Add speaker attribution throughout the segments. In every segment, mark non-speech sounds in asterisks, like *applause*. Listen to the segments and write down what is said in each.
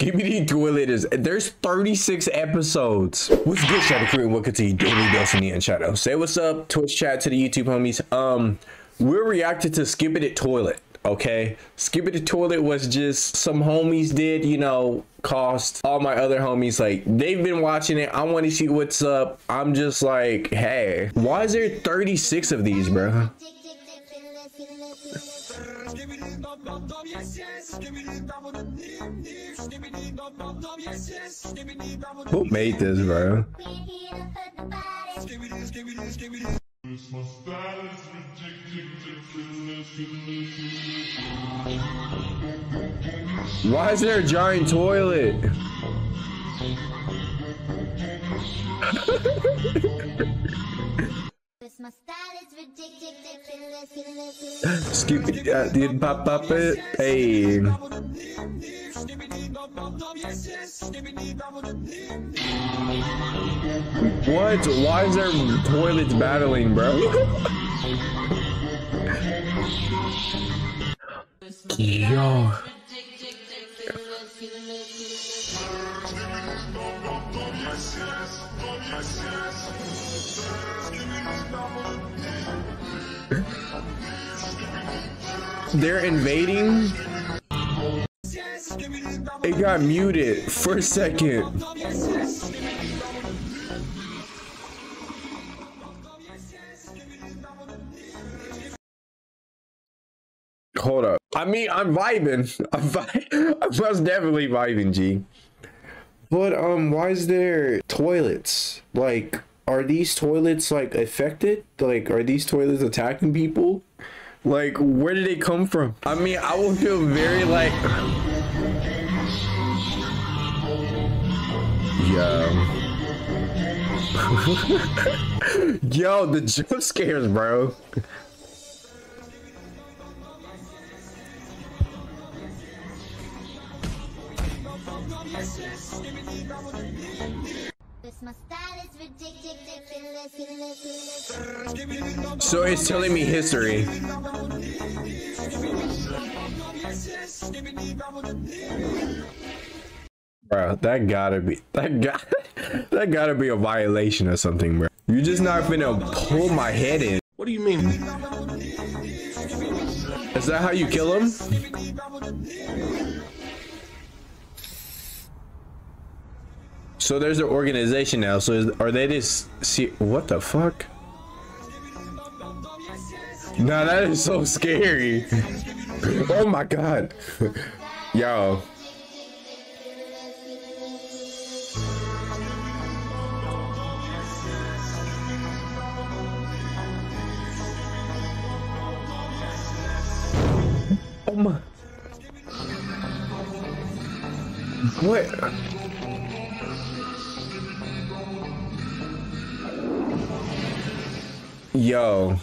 Speaker 1: Skibidi Toilet is there's 36 episodes. What's good, Shadow Crew? And welcome to your Daily and Shadow. Say what's up, Twitch chat to the YouTube homies. Um, we're reacting to Skibidi Toilet. Okay, Skibidi Toilet was just some homies did, you know, cost all my other homies like they've been watching it. I want to see what's up. I'm just like, hey, why is there 36 of these, bro? Who made this, bro? Why is there a giant toilet? *laughs* Stupid uh, did pop up it. Hey. What? Why is there toilets battling, bro? Yo. They're invading. It got muted for a second. Hold up. I mean, I'm vibing. *laughs* I'm, vi *laughs* I was definitely vibing, G. But um, why is there toilets? Like, are these toilets like affected? Like, are these toilets attacking people? Like, where did they come from? I mean, I will feel very like. Yeah. *laughs* Yo, the jump scares, bro. So it's telling me history. Bro, that gotta be that got *laughs* that gotta be a violation or something, bro. You're just not gonna pull my head in.
Speaker 2: What do you mean?
Speaker 1: Is that how you kill him? So there's an organization now. So is, are they just see what the fuck? Nah, that is so scary. *laughs* oh my god. *laughs* Yo. Oh my. What? Yo.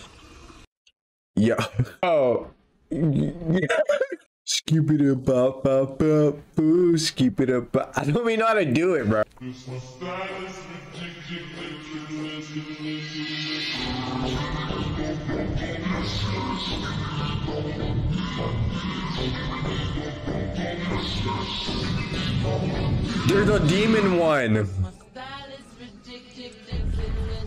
Speaker 1: Yo. *laughs* Oh. Skip it up, up, up, up, boo, skip it up. I don't even know how to do it, bro. There's a demon one.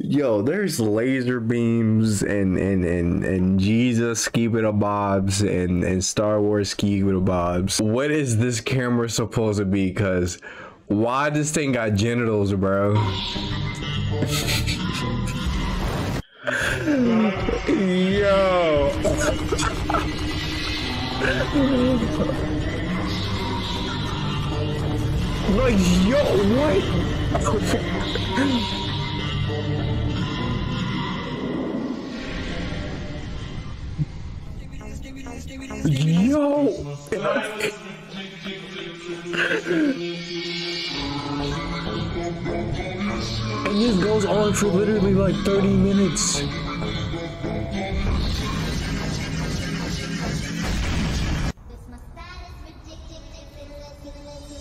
Speaker 1: yo, there's laser beams and and and and Jesus skibidi bobs and and Star Wars skibidi bobs. What is this camera supposed to be? Cause why this thing got genitals, bro? yo. *laughs* Like, yo, what? Yo! and this goes on for literally like 30 minutes.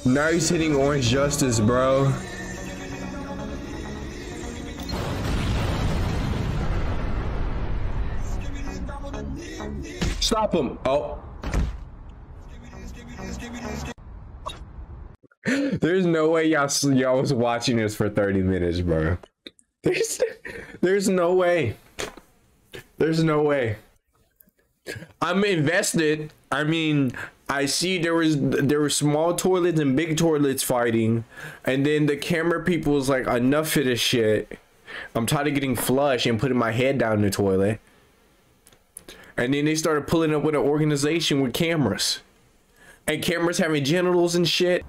Speaker 1: Now he's hitting Orange Justice, bro. Stop him. Oh. There's no way y'all y'all was watching this for 30 minutes, bro. There's there's no way. There's no way. I'm invested. I mean, I see there was there were small toilets and big toilets fighting, and then the camera people was like, enough of this shit. I'm tired of getting flush and putting my head down the toilet. And then they started pulling up with an organization with cameras. And cameras having genitals and shit.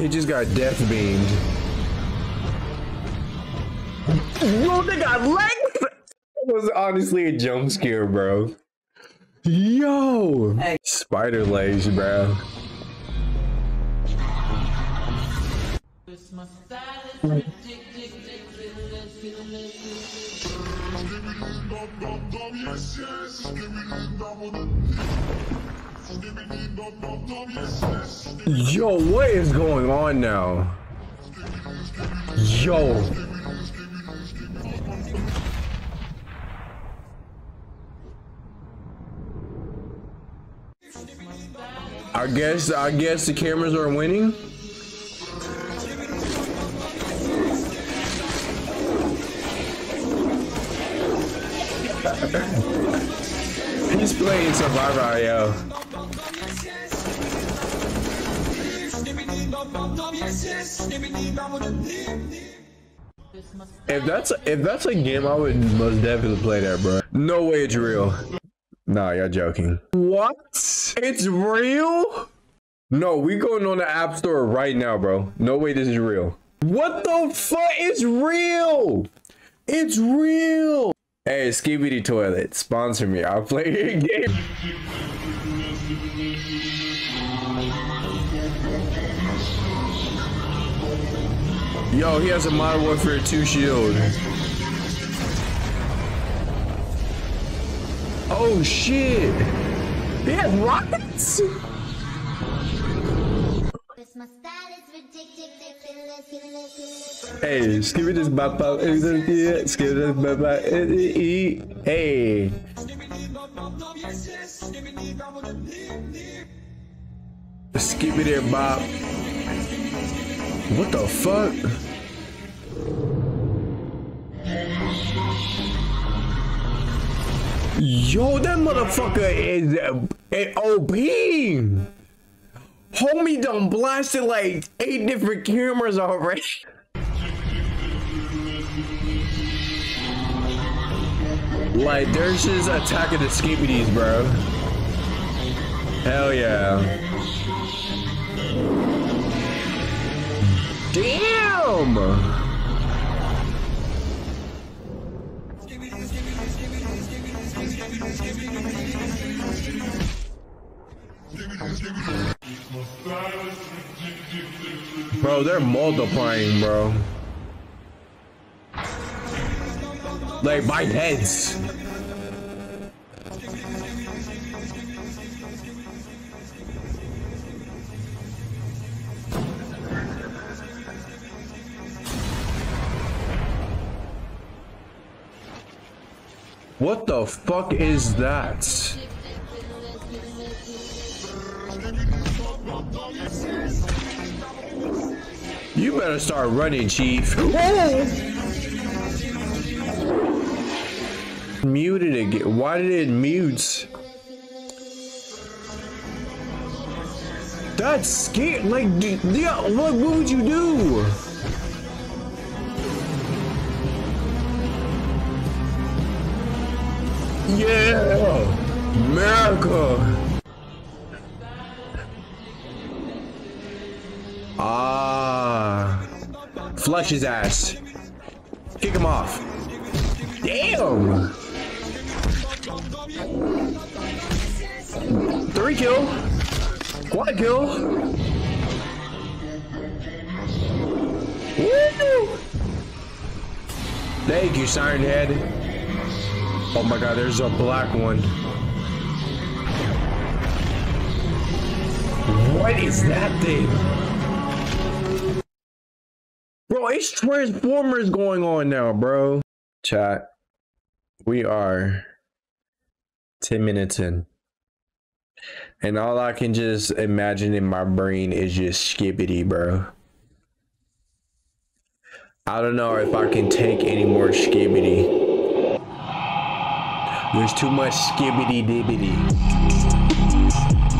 Speaker 1: He just got death beamed. Yo, they got legs! It was honestly a jump scare, bro. Yo! Hey. Spider legs, bro. Yo, what is going on now? Yo. I guess I guess the cameras are winning. *laughs* He's playing Survivor, If that's a, if that's a game, I would most definitely play that, bro. No way it's real. Nah, you're joking. What? It's real? No, we going on the app store right now, bro. No way this is real. What the fuck is real? It's real. Hey, Skibidi Toilet, sponsor me. I'll play your *laughs* game. Yo, he has a Modern Warfare 2 shield. Oh shit! He has rockets! Hey, skip this bop bop, skip this bop bop, hey. Skip it there, bop. What the fuck? Yo, that motherfucker is an OP. Homie done blasted like eight different cameras already. *laughs* Like, there's just Attack of the Skibidis, bro. Hell yeah. Damn! Bro, they're multiplying, bro. Like, by heads. What the fuck is that? You better start running, Chief. Muted again. Why did it mute? That's scary. Like, yeah, what, what would you do? Yeah! America! Ah. Flush his ass. Kick him off. Damn! Three kill. Quad kill. Woo! Thank you, Siren Head. Oh my god, there's a black one. What is that thing? Bro, it's Transformers going on now, bro. Chat. We are 10 minutes in. And all I can just imagine in my brain is just skibbity, bro. I don't know if I can take any more skibbity. There's too much skibbity dibbity.